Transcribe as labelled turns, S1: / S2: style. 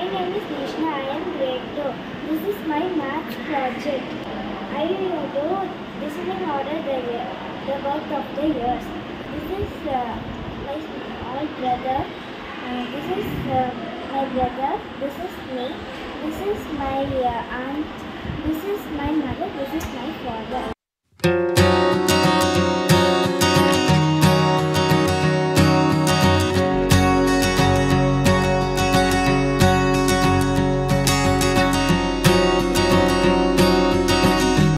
S1: My name is Nishna. I am grade This is my math project. I will do this is in order the the work of the years. This is uh, my small brother. Uh, this is uh, my brother. This is me. This is my uh, aunt. This